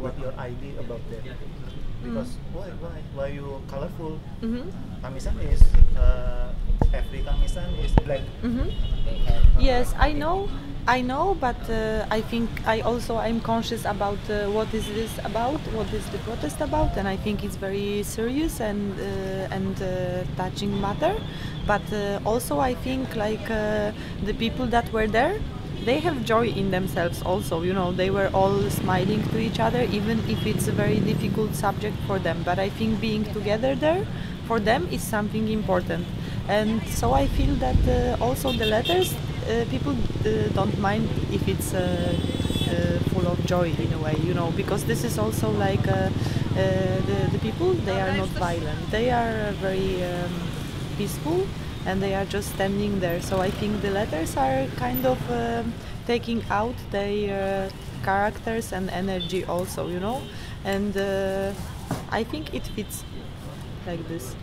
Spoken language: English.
what your idea about that? Because why why why you colorful? Mhm. Kamisan is uh, every kamisan is black. Mhm. Yes, I know, I know, but uh, I think I also I'm conscious about uh, what is this about, what is the protest about, and I think it's very serious and uh, and uh, touching matter. But uh, also I think like uh, the people that were there, they have joy in themselves also. You know, they were all smiling to each other, even if it's a very difficult subject for them. But I think being together there for them is something important and so I feel that uh, also the letters uh, people uh, don't mind if it's uh, uh, full of joy in a way, you know, because this is also like uh, uh, the, the people they are not violent, they are very um, peaceful and they are just standing there. So I think the letters are kind of um taking out their uh, characters and energy also, you know, and uh, I think it fits like this.